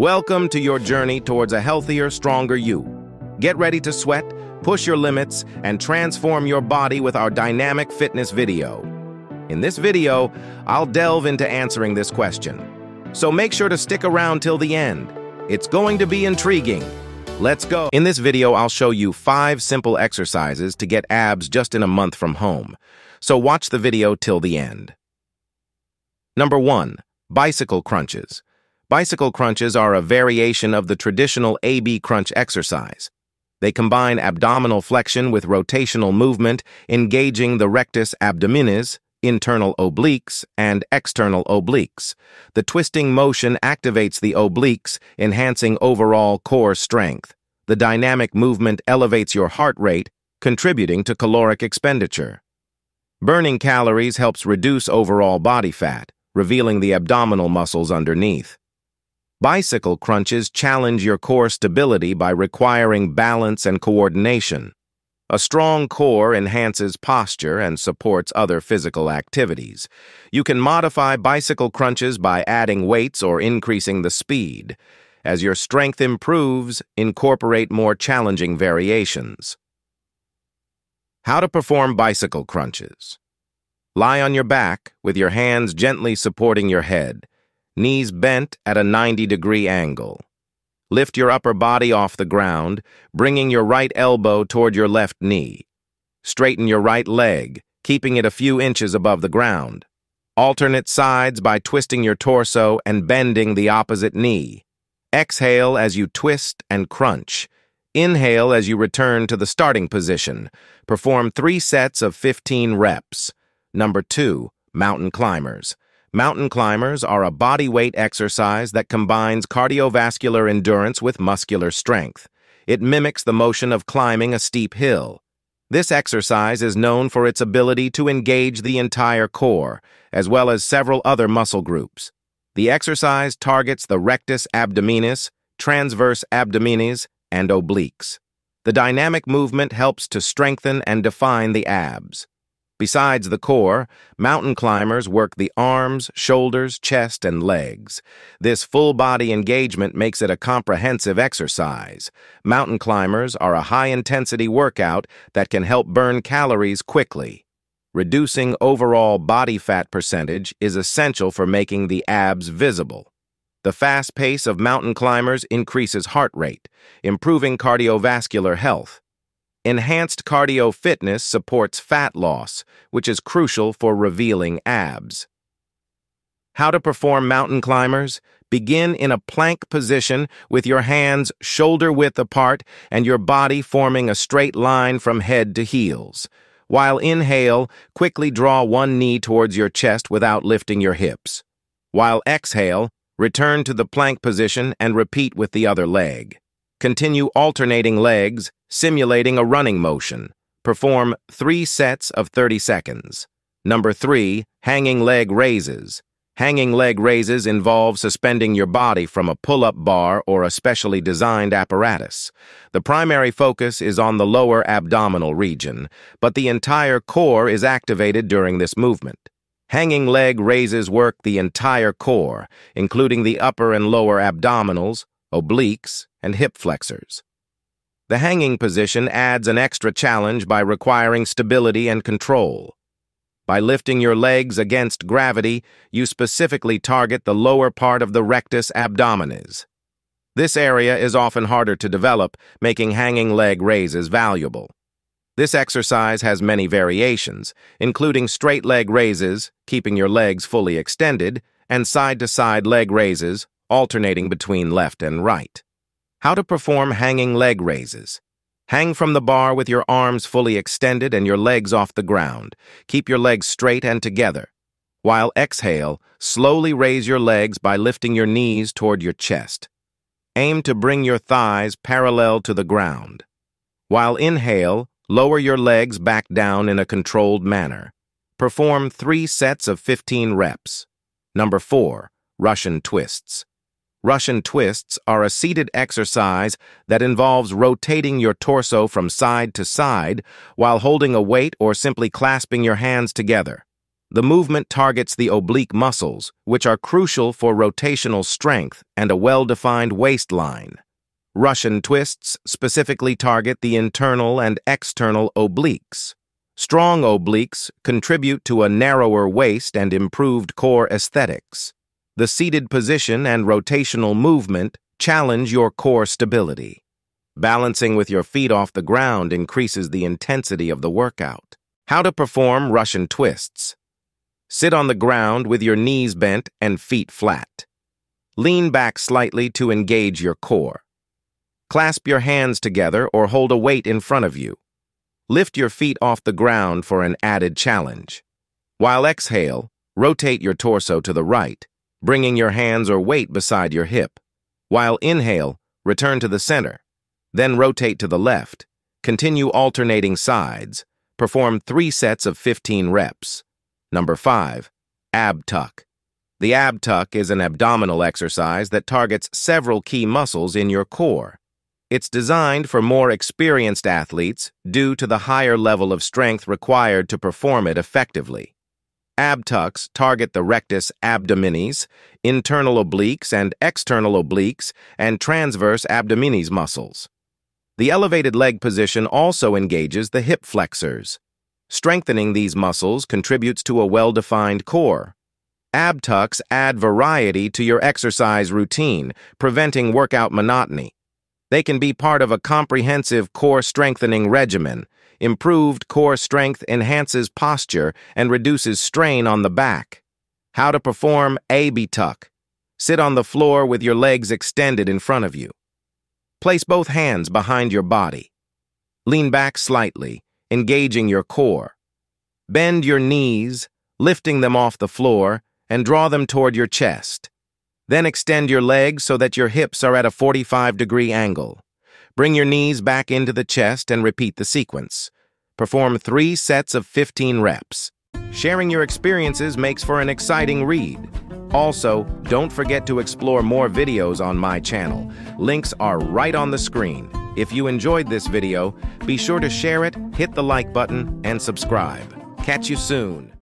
Welcome to your journey towards a healthier, stronger you. Get ready to sweat, push your limits, and transform your body with our dynamic fitness video. In this video, I'll delve into answering this question. So make sure to stick around till the end. It's going to be intriguing. Let's go. In this video, I'll show you five simple exercises to get abs just in a month from home. So watch the video till the end. Number one, bicycle crunches. Bicycle crunches are a variation of the traditional AB crunch exercise. They combine abdominal flexion with rotational movement, engaging the rectus abdominis, internal obliques, and external obliques. The twisting motion activates the obliques, enhancing overall core strength. The dynamic movement elevates your heart rate, contributing to caloric expenditure. Burning calories helps reduce overall body fat, revealing the abdominal muscles underneath. Bicycle crunches challenge your core stability by requiring balance and coordination. A strong core enhances posture and supports other physical activities. You can modify bicycle crunches by adding weights or increasing the speed. As your strength improves, incorporate more challenging variations. How to perform bicycle crunches. Lie on your back with your hands gently supporting your head knees bent at a 90 degree angle. Lift your upper body off the ground, bringing your right elbow toward your left knee. Straighten your right leg, keeping it a few inches above the ground. Alternate sides by twisting your torso and bending the opposite knee. Exhale as you twist and crunch. Inhale as you return to the starting position. Perform three sets of 15 reps. Number two, mountain climbers. Mountain climbers are a body weight exercise that combines cardiovascular endurance with muscular strength. It mimics the motion of climbing a steep hill. This exercise is known for its ability to engage the entire core, as well as several other muscle groups. The exercise targets the rectus abdominis, transverse abdominis, and obliques. The dynamic movement helps to strengthen and define the abs. Besides the core, mountain climbers work the arms, shoulders, chest, and legs. This full body engagement makes it a comprehensive exercise. Mountain climbers are a high intensity workout that can help burn calories quickly. Reducing overall body fat percentage is essential for making the abs visible. The fast pace of mountain climbers increases heart rate, improving cardiovascular health. Enhanced cardio fitness supports fat loss, which is crucial for revealing abs. How to perform mountain climbers? Begin in a plank position with your hands shoulder width apart and your body forming a straight line from head to heels. While inhale, quickly draw one knee towards your chest without lifting your hips. While exhale, return to the plank position and repeat with the other leg. Continue alternating legs, simulating a running motion. Perform three sets of 30 seconds. Number three, hanging leg raises. Hanging leg raises involve suspending your body from a pull-up bar or a specially designed apparatus. The primary focus is on the lower abdominal region, but the entire core is activated during this movement. Hanging leg raises work the entire core, including the upper and lower abdominals, obliques, and hip flexors. The hanging position adds an extra challenge by requiring stability and control. By lifting your legs against gravity, you specifically target the lower part of the rectus abdominis. This area is often harder to develop, making hanging leg raises valuable. This exercise has many variations, including straight leg raises, keeping your legs fully extended, and side-to-side -side leg raises, alternating between left and right. How to perform hanging leg raises. Hang from the bar with your arms fully extended and your legs off the ground. Keep your legs straight and together. While exhale, slowly raise your legs by lifting your knees toward your chest. Aim to bring your thighs parallel to the ground. While inhale, lower your legs back down in a controlled manner. Perform three sets of 15 reps. Number 4. Russian Twists. Russian twists are a seated exercise that involves rotating your torso from side to side while holding a weight or simply clasping your hands together. The movement targets the oblique muscles, which are crucial for rotational strength and a well-defined waistline. Russian twists specifically target the internal and external obliques. Strong obliques contribute to a narrower waist and improved core aesthetics. The seated position and rotational movement challenge your core stability. Balancing with your feet off the ground increases the intensity of the workout. How to perform Russian twists. Sit on the ground with your knees bent and feet flat. Lean back slightly to engage your core. Clasp your hands together or hold a weight in front of you. Lift your feet off the ground for an added challenge. While exhale, rotate your torso to the right, bringing your hands or weight beside your hip. While inhale, return to the center. Then rotate to the left. Continue alternating sides. Perform three sets of 15 reps. Number 5. Ab tuck. The ab tuck is an abdominal exercise that targets several key muscles in your core. It's designed for more experienced athletes due to the higher level of strength required to perform it effectively. Abtucks target the rectus abdominis, internal obliques and external obliques, and transverse abdominis muscles. The elevated leg position also engages the hip flexors. Strengthening these muscles contributes to a well-defined core. Abtucks add variety to your exercise routine, preventing workout monotony. They can be part of a comprehensive core strengthening regimen. Improved core strength enhances posture and reduces strain on the back. How to perform AB tuck. Sit on the floor with your legs extended in front of you. Place both hands behind your body. Lean back slightly, engaging your core. Bend your knees, lifting them off the floor, and draw them toward your chest. Then extend your legs so that your hips are at a 45 degree angle. Bring your knees back into the chest and repeat the sequence. Perform three sets of 15 reps. Sharing your experiences makes for an exciting read. Also, don't forget to explore more videos on my channel. Links are right on the screen. If you enjoyed this video, be sure to share it, hit the like button, and subscribe. Catch you soon.